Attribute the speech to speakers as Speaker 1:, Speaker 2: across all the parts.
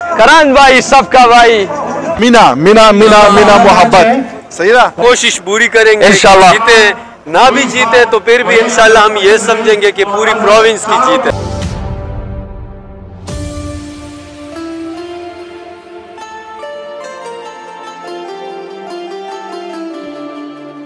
Speaker 1: करान भाई सबका भाई
Speaker 2: मीना मीना मीना मीना मोहब्बत सही ना
Speaker 3: कोशिश पूरी करेंगे जीते ना भी जीते तो फिर भी इंशाल्लाह हम ये समझेंगे कि पूरी प्रोविंस की जीत है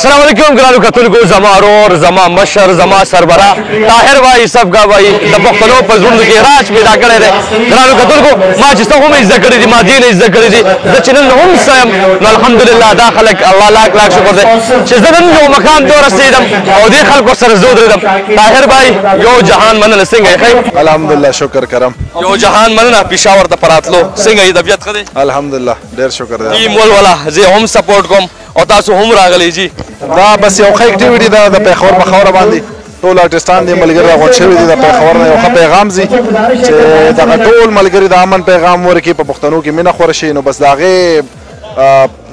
Speaker 1: السلام علیکم ګرانو کتونکو زما رور زما مشر زما سربرا طاهر وای سب کا وای د پښتنو په زړونو کې راج پیدا کړی دی ګرانو کتونکو ما چې څه هم زده کړې دي ما دې نه زده کړې دي زه چې نن هم څه یم نو الحمدلله دا خلک الله لاک لاک شکر دی چې زه نن یو مقام ته ورسېدم او دې خلکو سره زه ودرېدم طاهر بای یو جهان مننه څنګه یې ښه
Speaker 2: الحمدلله شکر کرم
Speaker 1: یو جهان مننه پېښور ته په راتلو څنګه یې طبیعت ښه دی
Speaker 2: الحمدلله ډېر شکر دی
Speaker 1: ټیم ولوله زه هم سپورټ کوم او تاسو هم راغلی جی
Speaker 2: دا بس یو ښه اکټیویټي ده د پېښور په خاوره باندې ټول آرټیستان دي ملګري راغونډ شوي دي د پیښور نه یو ښه پیغام ځي چې دغه ټول ملګري د امن پیغام ورکړي په پښتنو کې مینه خوره شي نو بس د هغې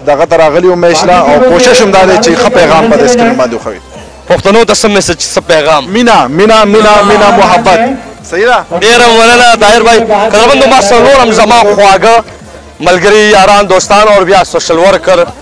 Speaker 2: دغه ته راغلي یو میشله او کوشش هم دا دی چې ښه پیغام په دې سکرین باندې وښوي
Speaker 1: پښتنو ته څه میسج څه پیغام
Speaker 2: مینه مینه مینه مینه محبت صحیح ده
Speaker 1: ډېره مننه طاهر بھائی قدرمند ما سره نور هم زما خواږه ملګري یاران دوستان او بیا سوشل ورکر